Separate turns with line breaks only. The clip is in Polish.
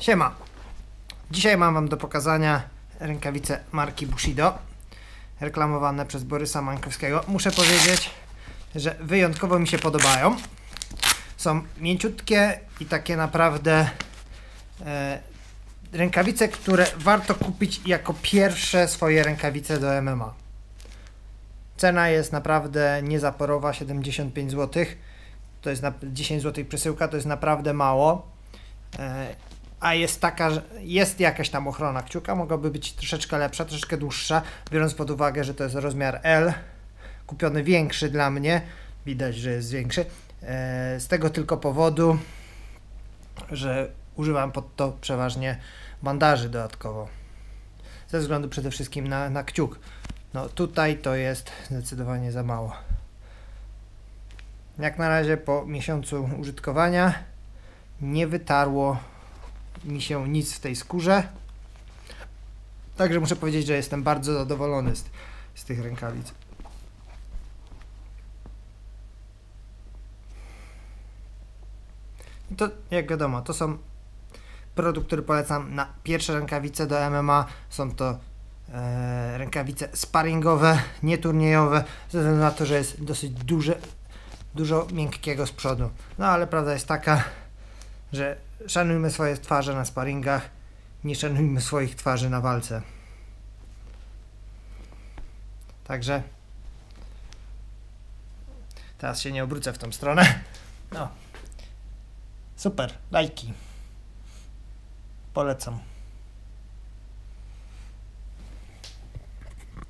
Siema. Dzisiaj mam Wam do pokazania rękawice marki Bushido, reklamowane przez Borysa Mankowskiego. Muszę powiedzieć, że wyjątkowo mi się podobają. Są mięciutkie i takie naprawdę e, rękawice, które warto kupić jako pierwsze swoje rękawice do MMA. Cena jest naprawdę niezaporowa, 75 zł. To jest na 10 zł przesyłka, to jest naprawdę mało. E, a jest taka, że jest jakaś tam ochrona kciuka, mogłaby być troszeczkę lepsza, troszeczkę dłuższa, biorąc pod uwagę, że to jest rozmiar L, kupiony większy dla mnie, widać, że jest większy, e, z tego tylko powodu, że używam pod to przeważnie bandaży dodatkowo, ze względu przede wszystkim na, na kciuk. No tutaj to jest zdecydowanie za mało. Jak na razie po miesiącu użytkowania nie wytarło mi się nic w tej skórze. Także muszę powiedzieć, że jestem bardzo zadowolony z, z tych rękawic. I to, jak wiadomo, to są produkt, który polecam na pierwsze rękawice do MMA. Są to e, rękawice sparingowe, nieturniejowe, ze względu na to, że jest dosyć duże, dużo miękkiego z przodu. No ale prawda jest taka, że szanujmy swoje twarze na sparingach, nie szanujmy swoich twarzy na walce. Także teraz się nie obrócę w tą stronę. No. Super, lajki. Polecam.